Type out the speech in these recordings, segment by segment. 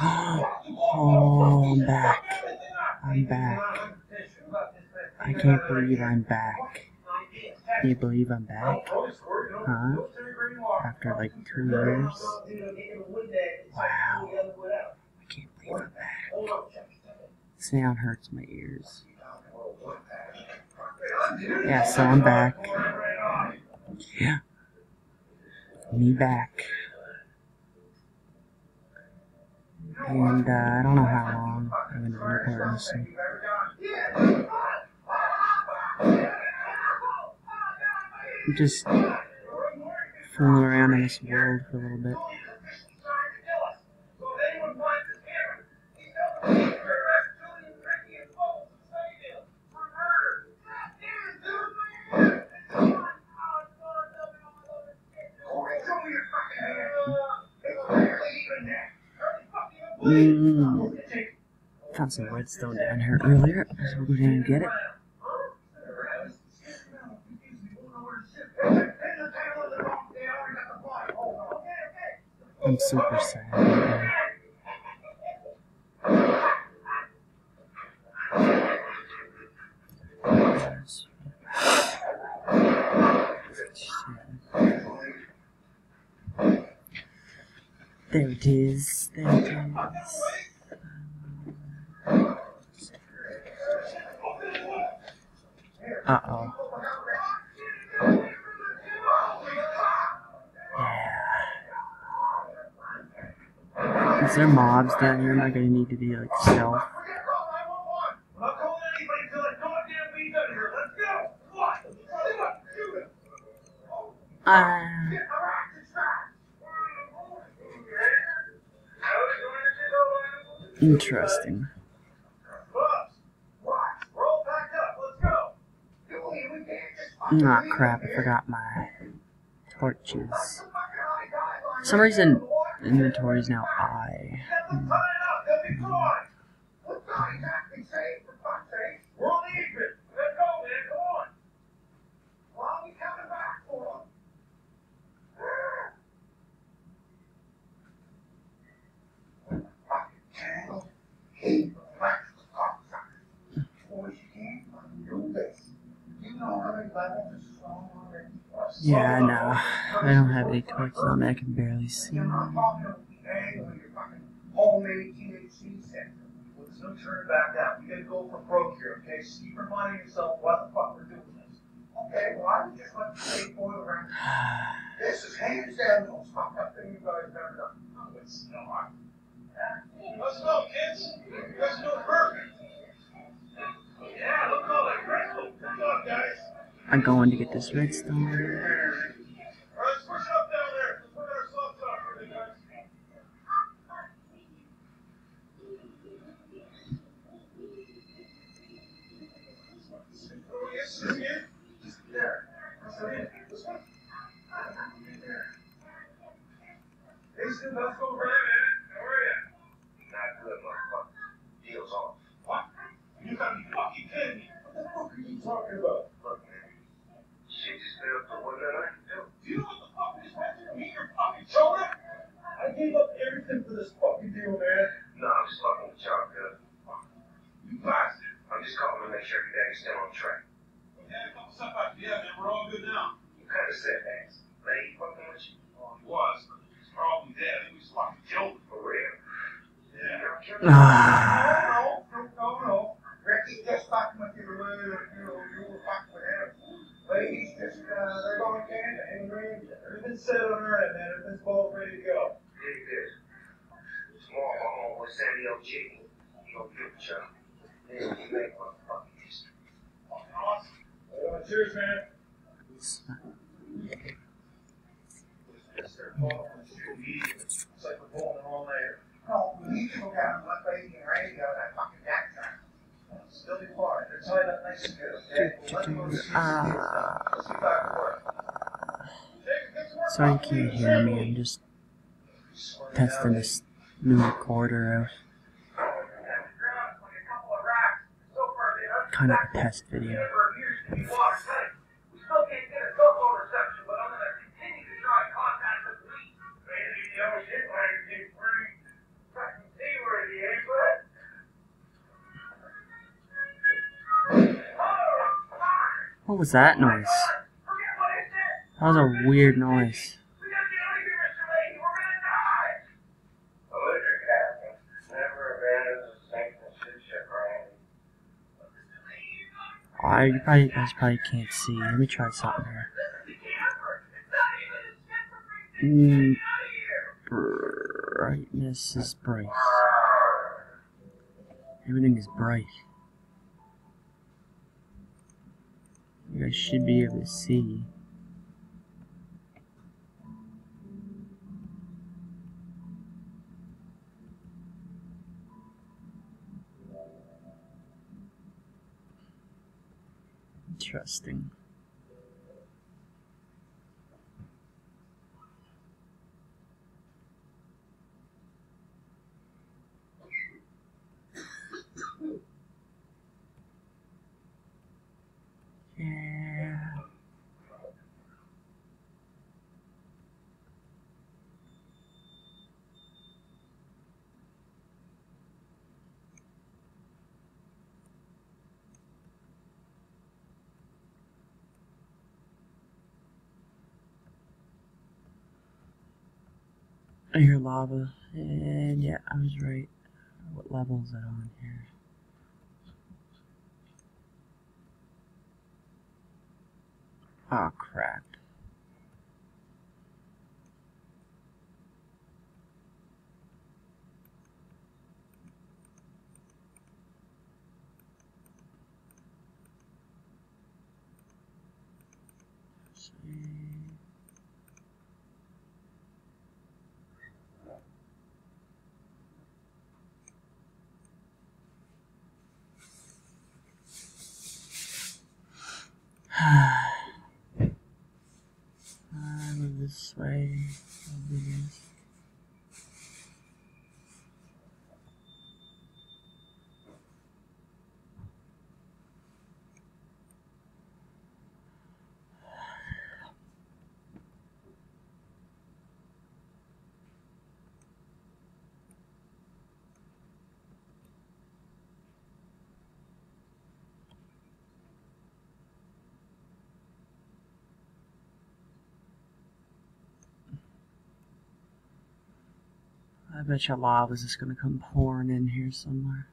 Oh, I'm back. I'm back. I can't believe I'm back. Can you believe I'm back? Huh? After like two years? Wow. I can't believe I'm back. Sound hurts my ears. Yeah, so I'm back. Yeah. Me back. And uh, I don't know how long I'm going to record this. I'm just fooling around in this world for a little bit. Mm. Found some redstone down here earlier, we'll go down get it. I'm super sad. There it is. There it is. Uh oh. Yeah. Is there mobs down here? Am I gonna need to be like stealth? Uh, interesting. Ah, crap, I forgot my torches. For some reason, inventory is now I. Hmm. Yeah, no. I don't have any torches on me. I can barely see. Homemade THC center. There's no turning back now. You gotta go for broke okay? Just keep reminding yourself why the fuck we're doing this. Okay, why well, I would just like to say boil around. This is hands down the most fucked up thing you guys have ever done. No, it's not. Let's go, kids. You guys do it perfect. Yeah, look at all that crystal. Good job, guys. I'm going to get this redstone. Let's push it up down there. Let's put our socks on for you guys. Yes, it's here. Just there. That's it. This one. There. Hey, Stu, let's go over there, man. How are you? Not good, motherfucker. Deal's off. What? You gotta be fucking kidding me. What the fuck are you talking about? Look, man. Shit just fell to one night. Do you know what the fuck this has to me your fucking shoulder? I gave up everything for this fucking deal, man. No, I'm just fucking with y'all, cuz. You bastard. I'm just calling to make sure daddy's still on track. We had a couple setbacks, yeah, man. We're all good now. You kind of setbacks. Lady fucking with you? Oh, he was, but he's probably dead. He was fucking killed. For real? Yeah. Ah. No, no, no, no. Ricky just fucking with you, you know, you were fucking with him. Ladies just, uh, they're going Canada and everything's set on our end, man. Everything's both ready to go. Dig this. Small home with Sandy O. Chicken. You gonna give it y'all. Then you make motherfucking history. Fucking awesome. Well, cheers, man. It's like we're pulling an all-nighter. No, we need to go down and let Lady and radio that fucking back track. Still be quiet. They're tied up nice and good, okay? We'll let them go to sleep. Let's get back to work. Sorry you can't hear me. I'm just testing this new recorder out. Kind of a test video. What was that noise? That was a weird noise. I you probably guys probably can't see. Let me try something here. Mm, brightness is bright. Everything is bright. You guys should be able to see. Interesting. I hear lava, and yeah, I was right. What level is it on here? Oh crap. See. Ah. I bet you lava's just gonna come pouring in here somewhere.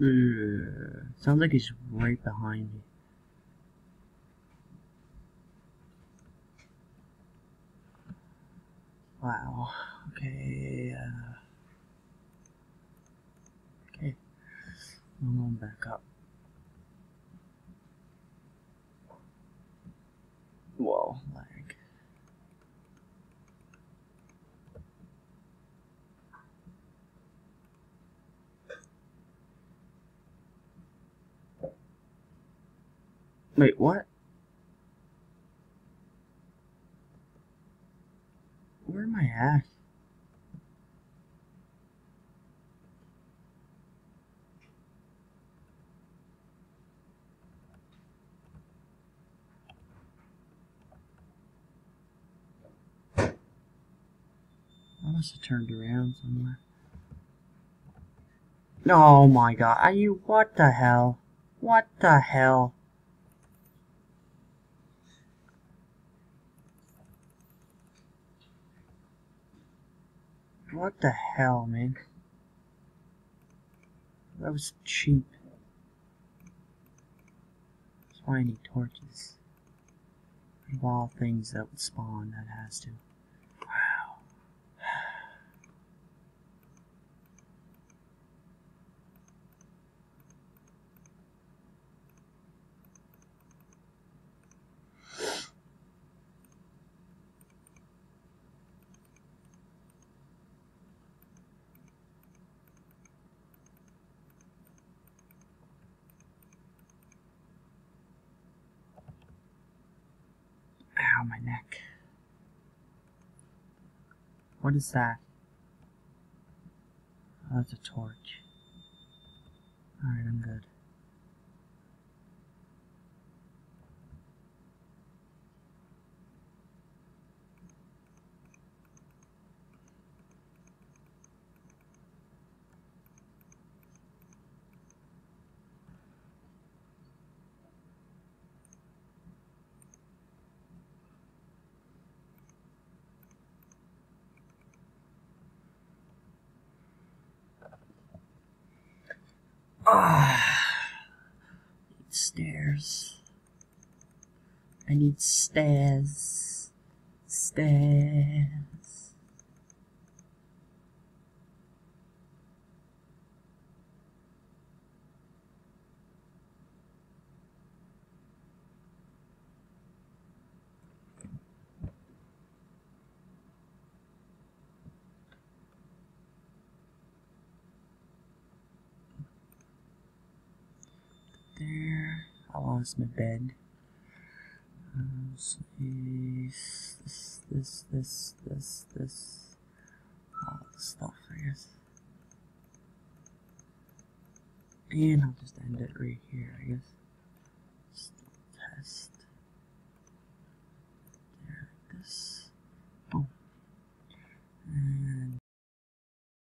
Ugh. Sounds like he's right behind me. Wow. Okay. Uh, okay. I'm going back up. Wait, what? Where am I at? I must have turned around somewhere. Oh my god, are you, what the hell? What the hell? What the hell, man? That was cheap. That's why I need torches. Of all things that would spawn, that has to. Wow. My neck. What is that? Oh, that's a torch. Alright, I'm good. need stairs. I need stairs. Stairs. there. I lost my bed. Um, so this, this, this, this, this, this, all this stuff, I guess. And I'll just end it right here, I guess. Still test. There, this. Boom. And